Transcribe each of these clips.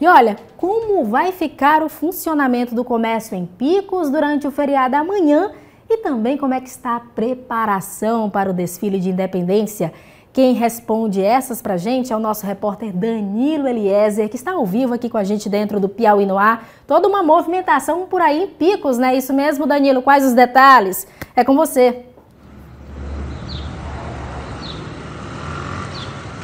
E olha, como vai ficar o funcionamento do comércio em Picos durante o feriado amanhã e também como é que está a preparação para o desfile de independência. Quem responde essas pra gente é o nosso repórter Danilo Eliezer, que está ao vivo aqui com a gente dentro do Piauí no ar. Toda uma movimentação por aí em Picos, né? Isso mesmo, Danilo? Quais os detalhes? É com você.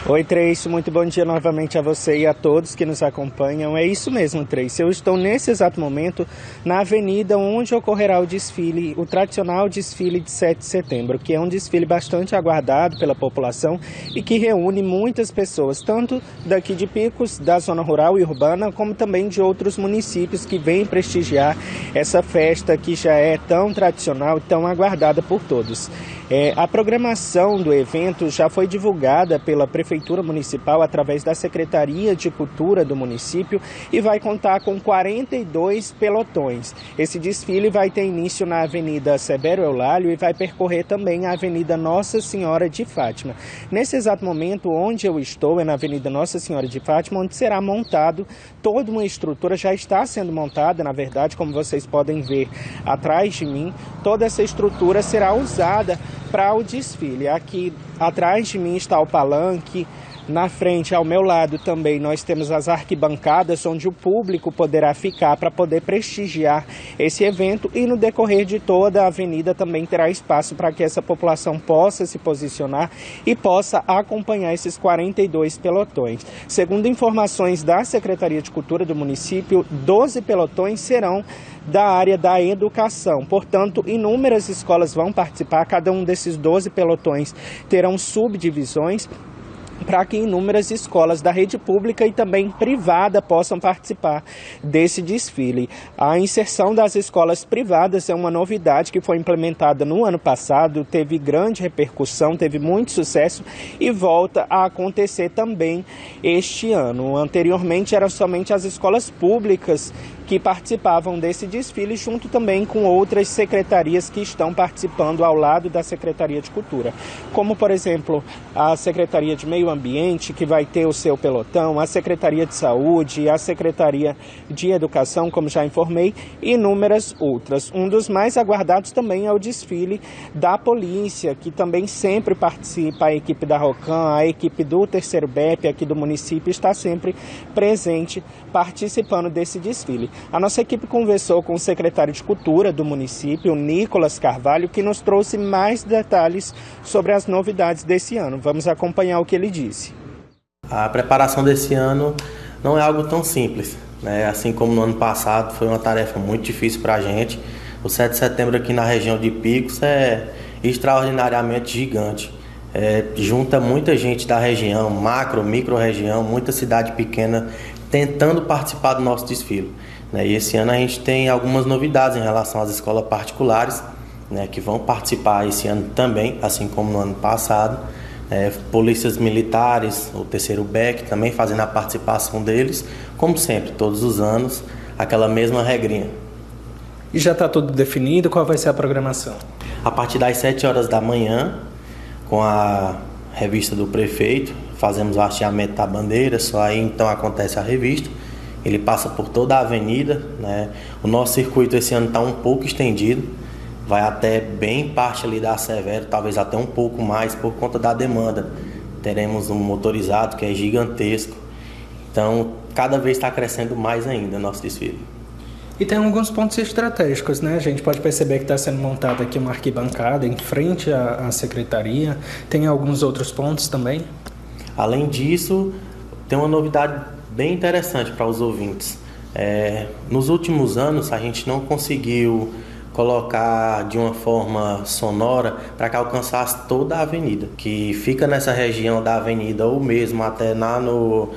Oi, Trace, muito bom dia novamente a você e a todos que nos acompanham. É isso mesmo, Trace. Eu estou nesse exato momento na avenida onde ocorrerá o desfile, o tradicional desfile de 7 de setembro, que é um desfile bastante aguardado pela população e que reúne muitas pessoas, tanto daqui de Picos, da zona rural e urbana, como também de outros municípios que vêm prestigiar essa festa que já é tão tradicional e tão aguardada por todos. É, a programação do evento já foi divulgada pela Prefeitura Municipal através da Secretaria de Cultura do município e vai contar com 42 pelotões. Esse desfile vai ter início na Avenida Severo Eulálio e vai percorrer também a Avenida Nossa Senhora de Fátima. Nesse exato momento, onde eu estou, é na Avenida Nossa Senhora de Fátima, onde será montado toda uma estrutura, já está sendo montada, na verdade, como vocês podem ver atrás de mim, toda essa estrutura será usada para o desfile. Aqui atrás de mim está o palanque, na frente, ao meu lado também, nós temos as arquibancadas onde o público poderá ficar para poder prestigiar esse evento e no decorrer de toda a avenida também terá espaço para que essa população possa se posicionar e possa acompanhar esses 42 pelotões. Segundo informações da Secretaria de Cultura do município, 12 pelotões serão da área da educação. Portanto, inúmeras escolas vão participar, cada um desses 12 pelotões terão subdivisões para que inúmeras escolas da rede pública e também privada possam participar desse desfile. A inserção das escolas privadas é uma novidade que foi implementada no ano passado, teve grande repercussão, teve muito sucesso e volta a acontecer também este ano. Anteriormente eram somente as escolas públicas que participavam desse desfile, junto também com outras secretarias que estão participando ao lado da Secretaria de Cultura, como, por exemplo, a Secretaria de Meio Ambiente, que vai ter o seu pelotão, a Secretaria de Saúde, a Secretaria de Educação, como já informei, e inúmeras outras. Um dos mais aguardados também é o desfile da polícia, que também sempre participa, a equipe da ROCAM, a equipe do terceiro BEP aqui do município está sempre presente participando desse desfile. A nossa equipe conversou com o secretário de Cultura do município, Nicolas Carvalho, que nos trouxe mais detalhes sobre as novidades desse ano. Vamos acompanhar o que ele disse. A preparação desse ano não é algo tão simples. Né? Assim como no ano passado, foi uma tarefa muito difícil para a gente. O 7 de setembro aqui na região de Picos é extraordinariamente gigante. É, junta muita gente da região, macro, micro região, muita cidade pequena tentando participar do nosso desfile. Né? E esse ano a gente tem algumas novidades em relação às escolas particulares, né, que vão participar esse ano também, assim como no ano passado. É, polícias militares, o terceiro BEC também fazendo a participação deles, como sempre, todos os anos, aquela mesma regrinha. E já está tudo definido? Qual vai ser a programação? A partir das 7 horas da manhã, com a revista do prefeito, fazemos o hasteamento da bandeira, só aí então acontece a revista ele passa por toda a avenida. Né? O nosso circuito esse ano está um pouco estendido, vai até bem parte ali da Severo, talvez até um pouco mais por conta da demanda. Teremos um motorizado que é gigantesco, então cada vez está crescendo mais ainda o nosso desfile. E tem alguns pontos estratégicos, né? A gente pode perceber que está sendo montada aqui uma arquibancada em frente à, à secretaria. Tem alguns outros pontos também? Além disso, tem uma novidade bem interessante para os ouvintes. É, nos últimos anos a gente não conseguiu colocar de uma forma sonora para que alcançasse toda a avenida, que fica nessa região da avenida ou mesmo até lá no,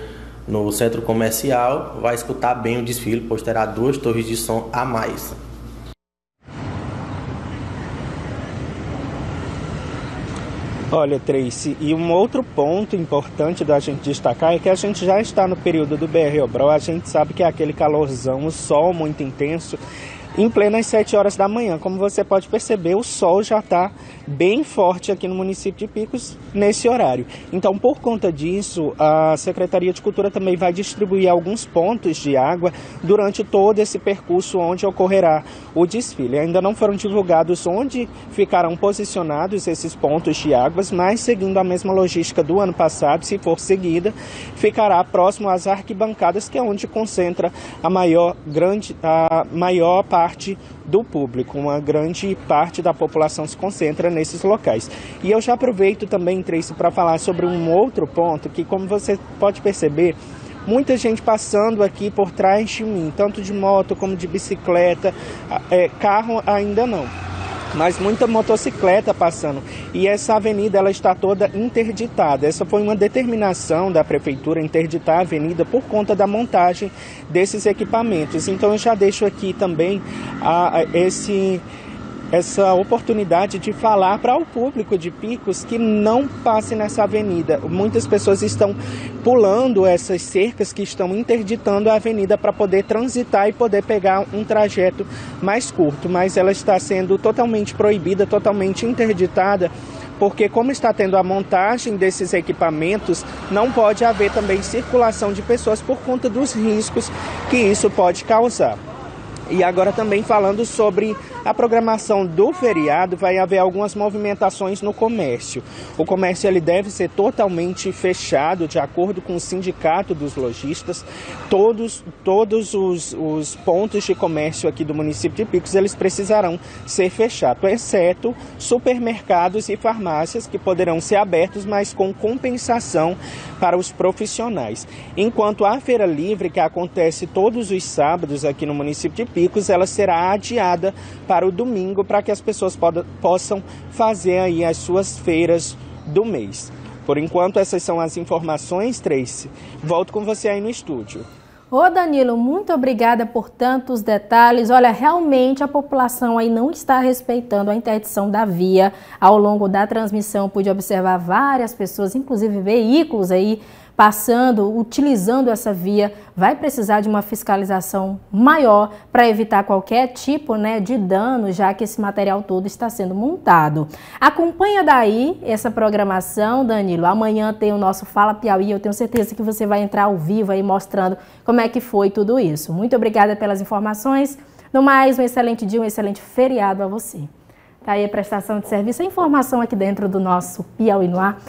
no centro comercial, vai escutar bem o desfile, pois terá duas torres de som a mais. Olha, Tracy, e um outro ponto importante da gente destacar é que a gente já está no período do BR Obral, a gente sabe que é aquele calorzão, o sol muito intenso, em plenas 7 horas da manhã. Como você pode perceber, o sol já está bem forte aqui no município de Picos nesse horário. Então, por conta disso, a Secretaria de Cultura também vai distribuir alguns pontos de água durante todo esse percurso onde ocorrerá o desfile. Ainda não foram divulgados onde ficarão posicionados esses pontos de águas, mas seguindo a mesma logística do ano passado, se for seguida, ficará próximo às arquibancadas, que é onde concentra a maior, grande, a maior parte do público. Uma grande parte da população se concentra nesses locais. E eu já aproveito também, Tracy, para falar sobre um outro ponto que, como você pode perceber, muita gente passando aqui por trás de mim, tanto de moto como de bicicleta, é, carro ainda não mas muita motocicleta passando. E essa avenida ela está toda interditada. Essa foi uma determinação da prefeitura interditar a avenida por conta da montagem desses equipamentos. Então eu já deixo aqui também a, a esse essa oportunidade de falar para o público de Picos que não passe nessa avenida. Muitas pessoas estão pulando essas cercas que estão interditando a avenida para poder transitar e poder pegar um trajeto mais curto, mas ela está sendo totalmente proibida, totalmente interditada porque como está tendo a montagem desses equipamentos, não pode haver também circulação de pessoas por conta dos riscos que isso pode causar. E agora também falando sobre a programação do feriado, vai haver algumas movimentações no comércio. O comércio ele deve ser totalmente fechado, de acordo com o sindicato dos lojistas. Todos, todos os, os pontos de comércio aqui do município de Picos, eles precisarão ser fechados, exceto supermercados e farmácias que poderão ser abertos, mas com compensação para os profissionais. Enquanto a feira livre, que acontece todos os sábados aqui no município de Picos, ela será adiada para o domingo para que as pessoas possam fazer aí as suas feiras do mês. Por enquanto, essas são as informações, Tracy. Volto com você aí no estúdio. Ô Danilo, muito obrigada por tantos detalhes. Olha, realmente a população aí não está respeitando a interdição da via. Ao longo da transmissão pude observar várias pessoas, inclusive veículos aí passando, utilizando essa via, vai precisar de uma fiscalização maior para evitar qualquer tipo né, de dano, já que esse material todo está sendo montado. Acompanha daí essa programação, Danilo. Amanhã tem o nosso Fala Piauí. Eu tenho certeza que você vai entrar ao vivo aí mostrando como é que foi tudo isso. Muito obrigada pelas informações. No mais, um excelente dia, um excelente feriado a você. Tá aí a prestação de serviço, a informação aqui dentro do nosso Piauí no ar.